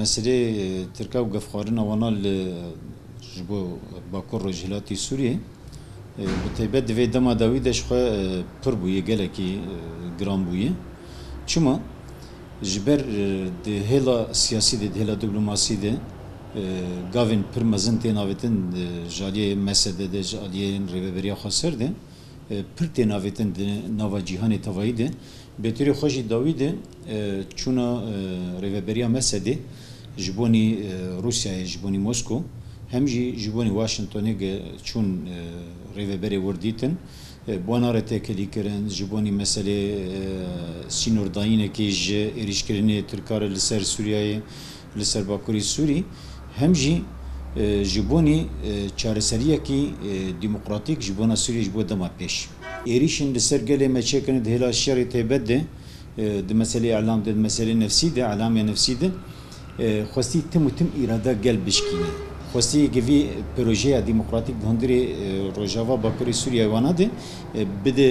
مسئله ترکیه و گفتخوارن وانا جبو باکور رجلاتی سوریه به تایبەت دەوێ دەما داوی دەشخوا پڕ بووە gelekî گران بووە چما ji ber di hêla siyasî de hêla diplomasî de gavên pir mezin tênavetin jaliyê mesede de ji aliyên rêveberiya xweser de pir tênavetin nava cîhanê tevayî de بتری خوشی داویدن چونا ریوبریا مسدی جبونی روسیا جبونی موسکو هم جی جبونی واشنطنی چون ریوبری وردیتن بوانار تکلی کرن جبونی مسئله سینورداینه که جه اریشکرینه ترکار لسر سوریه لسر باکوری سوری هم جی جبونی چارسریه که دموقراتیک جبونا سوریه جبو دما پیش لسر لسرقلي ما شكنت هلا الشري ده دي مسألة إعلام دي مسألة نفسي دي إعلام نفسي ده خوستي تم وتم إرادة قلب بشكيني خوستي كفي بروجيا ديمقراطيك هندري روجافا باكوري سوريا وانا ده بده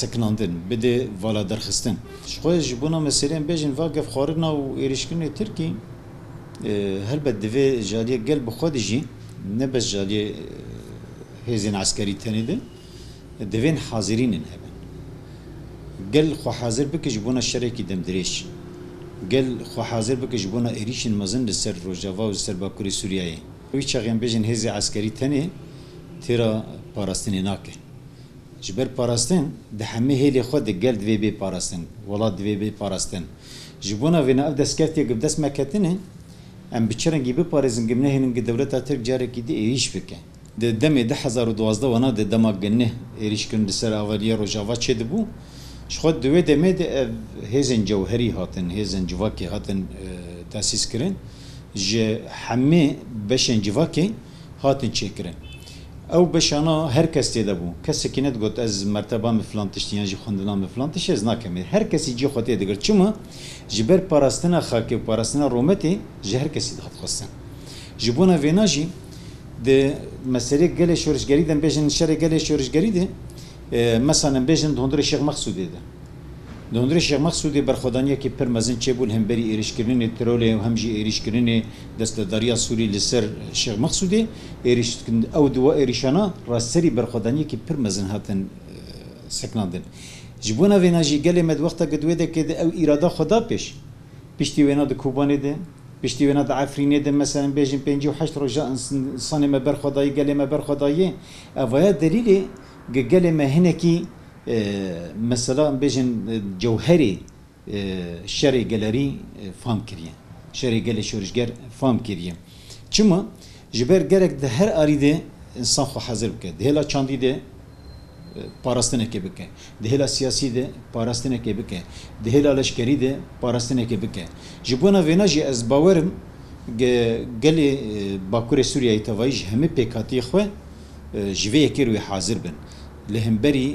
سكناندن بده والا درخستن شخوي جبونا مسألة بجن واقف خارجنا وإيريشكني تركي هل بد بدفي جالية قلب خودجي نبس جالية هزين عسكري تاني دي دوین حاضرینن هبن گل خو حاضر بکش بونا شرکی دم دریش گل خو حاضر بکش بونا ایریشن مزن سر روجاوا و سر باکوری سوریه وی چغیم بجن هزی عسکری تنه تیرا پاراستنی ناکه جبر پاراستن ده همه هیلی خود گل دوی بی پاراستن ولا دوی بی پاراستن جبونا وینا اف دسکرتی گب دست مکتنه ام بچرنگی بپارزن گمنه هنگی دولتا ترک جارکی دی ایریش بکن د دمه د 2012 ونه د دمه ګنه ایریشکن د سر اولیه روجاوا چه دی بو شخو دوی د مې د هیزن جوهری هاتن هیزن جواکی هاتن تاسیس کرن ج همه بشن جواکی هاتن چه کرن او بشانا هر کس تی ده بو کس کنت گوت از مرتبه مفلان تشتی یا جی خوندنا مفلان تشتی از ناکمی هر کسی جی خواتی دگر چما جبر پاراستنا خاکی و پاراستنا رومتی جی هر کسی دهات خواستن جبونا ویناجی جی ده مسیری گل شورشگری دن بیشن شر گل شورشگری ده مثلا بیشن دندر شیخ مقصود ده دندر شیخ مقصودی برخودانی که پر مزن چه بول هم بری ایریش کردن ترول و هم جی ایریش کردن دست داریا سوری لسر شیخ مقصودی ایریش او دو ایریشانا راستری برخودانی که پر مزن هاتن سکناندن جبونا ویناجی گل مد وقتا گدوی ده که او ایرادا خدا پیش پیشتی وینا ده کوبانی ده بشتی ونا عفرینه ده مثلا بیجن پنجی و هشت رجا انسان ما بر خدایی گل ما بر خدایی اوه دلیل گل ما هنکی مثلا بیجن جوهری شری گلری فهم کریه شری گل شورشگر فهم کریه چما جبر گرک ده هر آریده انسان خو حاضر بکه ده هلا چاندی ده parastinekê bike di hêla siyasî de parastinekê bike di hêla leşkerî de parastinekê bike ji bona vêna jî ez bawerim gelê bakurê Sûriyeyê tevayî ji hemê pêkhatiyê xwe ji vê yekê wê hazir bin li hemberî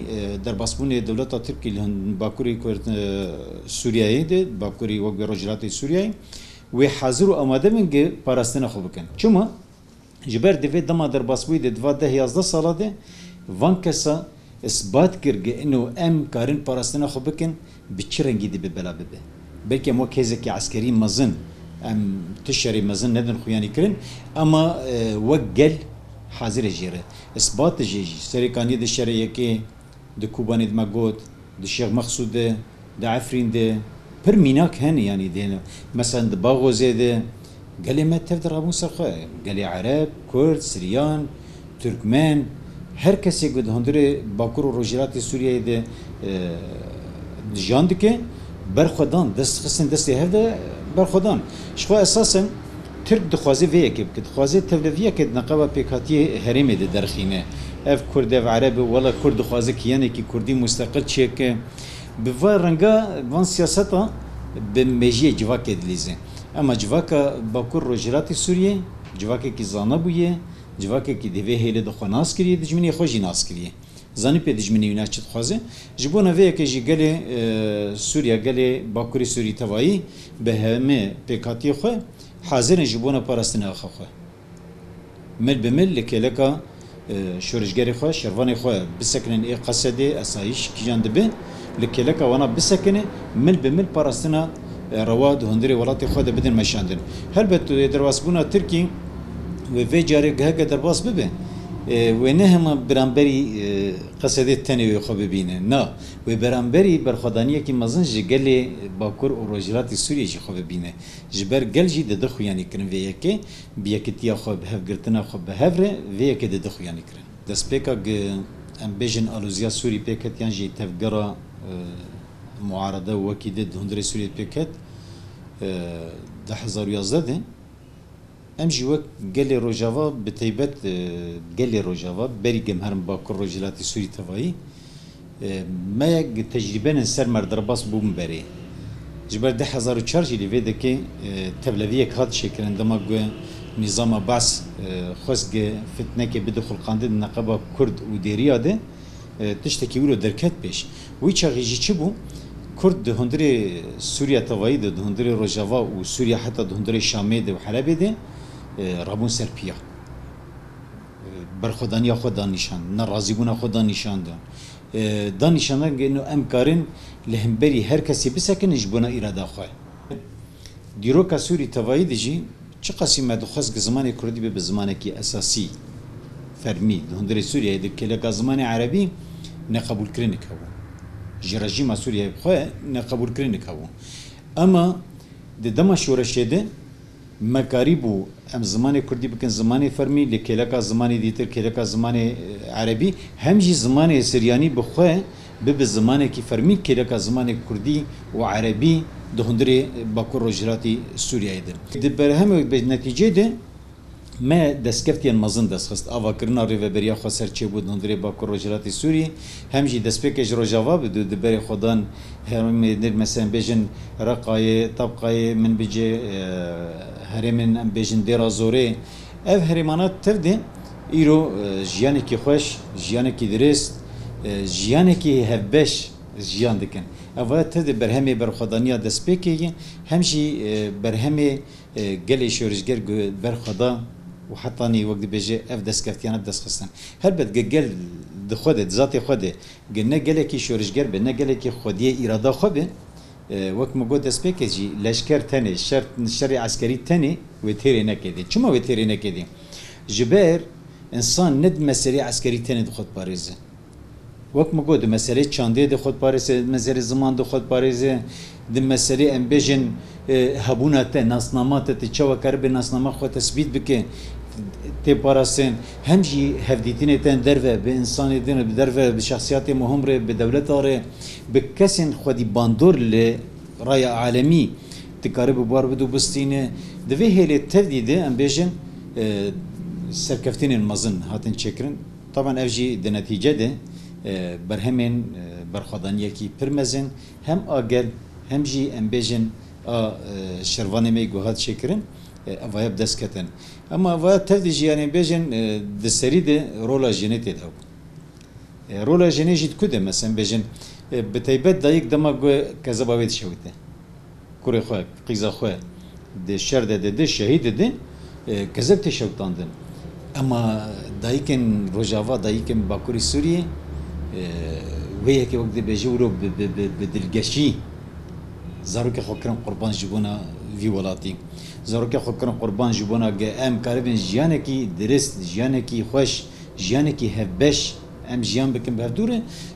derbasbûnê dewleta Tirkî li bakurê Sûriyeyê de bakurî wek rojhilatê Sûriyeyê wê hazir û amade min gê parastina xwe bikin çima ji ber divê dema derbasbûyê de diva deh yazda sala de van kesa اثبات کرد که اینو ام کارن پاراستنا خوب بکن به چی رنگی دی به بلا بده بلکه ما که عسکری مزن ام تشری مزن ندن خویانی کرن اما اه، وقل حاضر جیره اثبات جیجی سرکانی دی شری یکی دی کوبانی دی مگوت دی شیخ مقصود دی عفرین دی پر میناک هنی یعنی دینه مثلا دی باغو زیده قال ما تفدر ابو سرخه گلی عرب کرد، سریان، ترکمن، هر کسی گد هندره باکور و روجرات سوریه ده جان دکه برخودان دست خسن دستی هف ده برخودان شخوا اساسا ترک دخوازی ویه که بکد خوازی تولویه که نقوه پیکاتی هرمه ده درخینه اف کرد اف عرب ولا کرد دخوازی کیانه که کردی مستقل چیه که بوا رنگا وان سیاستا به میجی جواک ادلیزه اما جواک باکور روجرات سوریه جواک کی زانه بویه civakekî divê hêlê dixwe nas kiriye dijminê xwe jî nas kiriye zanî pê dijminê wîna çi dixwaze ji bo naveyekê jî gelê Sûriya gelê Bakurê Sûrî tevayî bi hemê pêkatiye xwe حاضرن ji bona parastina xwe xwe mil bi mil li kêleka şûrişgerê xwe şervanê xwe bisekinin ê qesedê esayîş kijan dibe li kêleka wana bisekine mil bi mil parastina rewa di hundirê welatê xwe de bidin meşandin helbet derwasbûna Tirkî و وی جاری گه که درباس ببین و نه هم برانبری قصده تنه و خو ببینه نه و برانبری برخدانی کی مزن جگل باکور او رجلات سوریه جی خو ببینه جبر گل جی د دخو یعنی کرن و یکه بیا کتیا خو به گرتنا خو به هره و یکه د دخو یعنی کرن د سپیکا ام بجن الوزیا سوری پکت یان جی تفګرا معارضه وکی د هندری سوری پکت 2011 ده ام جی وک گلی روجاوا به آه، تیبت گلی روجاوا بری گم هرم با کر روجلات سوری توایی آه، ما یک تجربه نسر مردرباس بوم بری جبر ده هزار و چار جلی ویده که آه، تبلوی یک هات شکرن دما گوه نظام باس خواست که فتنه که بده خلقانده نقبا کرد و دیریاده تشتکی ولو درکت پیش وی چاقیجی چی بو؟ کرد دهندری سوریا توایی ده دهندری رجاوا و سوریا حتی دهندری شامی ده و حلبه ده رابون سرپیا برخودانیا خود دانیشان نه راضی بونا خود دانیشان دان دانیشان گنو ام کارن لهمبری هر کسی بسکن جبونا ایرادا خو دیرو کا سوری توایی دیجی چه قسمه د خاص زمان کردی به زمانه کی اساسی فرمی هندر سوریه د کله کا زمان عربی نه قبول کرنه کوي جی رژیم سوریه خو نه قبول کرنه کوي اما د دمه شورشه ده مکاری بو ام زمان کردی بکن زمان فرمی لکلکا زمان دیتر کلکا زمان عربی هم جی زمان سریانی بخواه به به زمان کی فرمی کلکا زمان کردی و عربی دهندری باکور رجراتی سوریه ایدن دی برهم به نتیجه ده ما دستکفتیان مزن دس خست آوا کرنا ریوبریا خو سرچه بود اندری با کروجراتی سوری همجی دستپیکج جواب دو دبر خدان هرم در مثلا بجن رقای طبقای من بجه هرمن بجن دیرا زوره اف هرمانات تفده ایرو جیانه کی خوش جیانه کی درس جیانه کی هبش جیان دکن اول تفده برهمه برخدانیا دستپیکی همجی برهمه گلی شورشگر بر خدا وحطاني وقت بيجي اف دس كفتيان انا دس خستن هل بد قال دخود ذاتي خود قلنا قالكي شورش قرب قلنا لك خدي اراده خبن آه، وقت ما قلت اسبيكجي لشكر تاني شرط شر عسكري تاني وتيري نكدي شو ما وتيري نكدي جبير انسان ند مسري عسكري تاني دخوت باريزن وەک مگۆ د مەسەری چندێ د خۆت پارێزێ مەزەری زمان د خۆت پارێزێ د مەسەری ئەم بێژن اه، هەبوونە تە ناسناماتە تی چاوە کار بێ ناسنامە خۆ تەسبیت بکە تێ به انسان دین تەن دەرە بە ئینسانی دێنە دەرە بە شخصیاتی مهمڕێ بە دەولەتارێ بە کەسێن خودی باندۆر لێ ڕایە عالەمی به بار بدو بستینێ دەوێ هێلێ تەردیدێ ئەم بێژن اه، سەرکەفتنێن مزن هاتن چکرن طبعا ئەفژی دەنەتیجە ده berhemên berxwedaniyekî pir mezin hem a gel hem jî em bêjin a şervanê me guhat çêkirin evaya dest ketin. Ema evaya tev di jiyanê bêjin di serî de rola jenê tê de Rola jenê jî ku de mesen bêjin bi teybet dayîk dema gu kezeba wê dişewite. Kurê xwe, qîza xwe dê şer de dedi, şehîd dedi, kezeb tê şewtandin. Ema dayîkên Rojava, dayîkên Bakurê Sûriyê وی که وقتی به جورو به دلگشی زارو که خوکرم قربان جبونا وی ولاتی زارو که خوکرم قربان جبونا گه ام کاربن جیانه کی درست جیانه کی خوش جیانه کی هبش ام جیان بکن به دوره